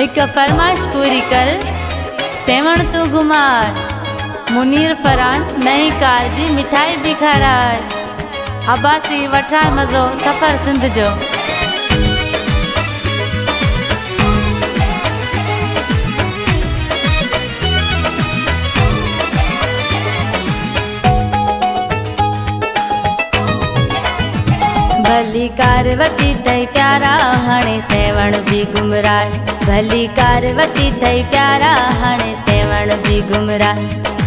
हिक फरमाइश पूरी कर सेवण तू घुमार मुनीर फरान नई कार जी मिठाई भी खाराए अब्बासी वठा मज़ो सफ़र सिंध जो भली कारवती तई प्यारा, हाणे सेवण भी गुमराह। भली कारवती तई प्यारा, हाणे सेवण भी गुमराह।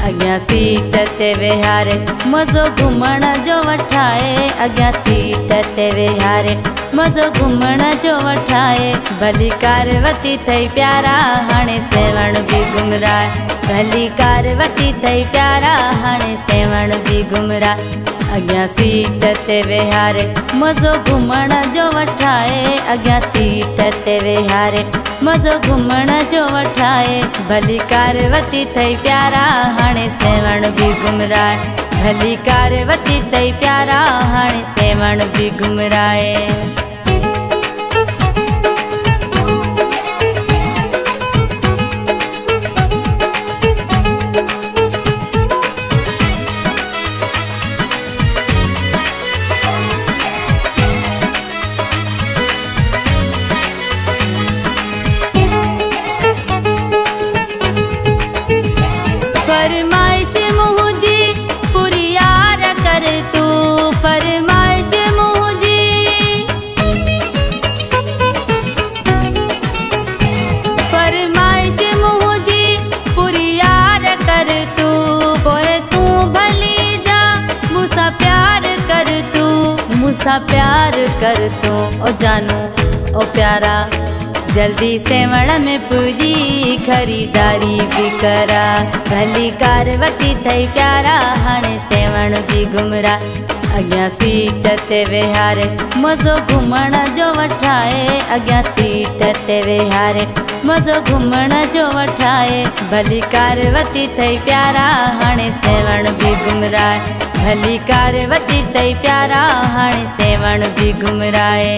अॻियाँ सीट ते वेहारे, मज़ो घुमण जो वठाए। अॻियाँ सीट ते वेहारे, मज़ो घुमण जो वठाए। भली कारवती थई प्यारा, हाणे सेवण बि गुमराह। भली कारवती थई प्यारा, हाणे सेवण बि गुमराह। अॻियाँ सीट ते वेहारे, मज़ो घुमण जो वठाए। अॻियाँ सीट ते वेहारे, मज़ो घुमण जो वठाए। भली कारवती थई प्यारा, हाणे सेवण भी गुमराए। भली कारवती थई प्यारा, हाणे सेवण बि गुमराए। सा प्यार कर तो ओ जानू, ओ प्यारा। जल्दी से मण में पूरी खरीदारी भी करा। भली कारवती थई प्यारा, हण सेवण भी गुमरा। अॻियाँ सीट ते वेहारे, मज़ो घुमण जो वठाए। अॻियाँ सीट ते वेहारे, मज़ो घुमण जो वठाए। भली कारवती थई प्यारा, हाणे सेवण भी गुमराए। भली कार कारवती तई प्यारा, हाणे सेवण भी गुमराए।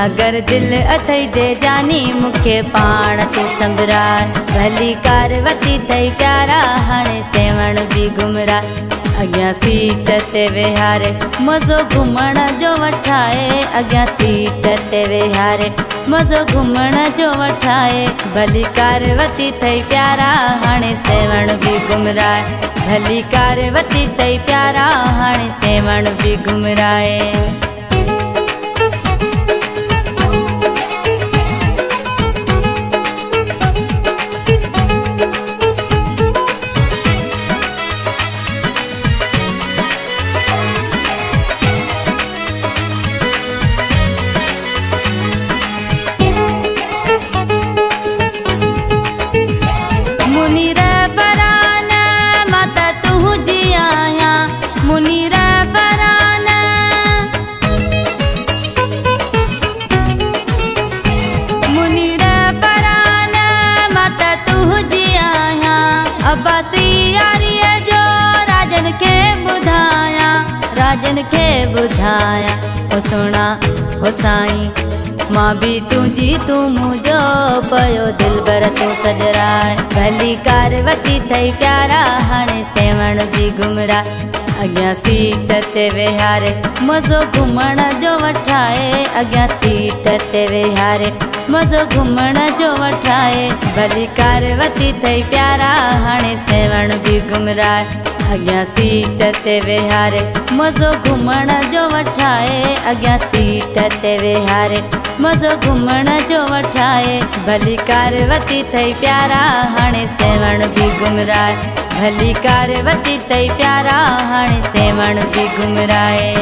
अगर दिल अथई जे जानी मूंखे पाण तूं संभराए भली कारवती थई प्यारा, हाणे सेवण बि गुमरा अॻियाँ सीट ते वेहारे, मज़ो घुमण जो वठाए। अॻियाँ सीट ते वेहारे, मज़ो घुमण जो वठाए। भली कारवती थई प्यारा, हाणे सेवण बि गुमराए। भली कारवती थई प्यारा, हाणे सेवण बि गुमराए। राजन खे ॿुधाया ओ सुणा ओ साईं, माँ बि तुंहिंजी तूं मुंहिंजो पियो। दिलि भर सजराए। भली कारवती थई प्यारा, हाणे सेवण बि गुमरा अॻियाँ सीट ते वेहारे, मज़ो घुमण जो वठाए। अॻियाँ सीट ते वेहारे, मज़ो घुमण जो वठाए। भली कारवती थई प्यारा, हाणे सेवण बि गुमराए अॻियाँ सीट ते विहारे, मज़ो घुमण जो वठाए। अॻियाँ सीट ते विहारे, मज़ो घुमण जो वठाए। भली कारवती थई प्यारा, हाणे सेवण भी गुमराए। भली कारवती थई प्यारा, हाणे सेवण भी गुमराए।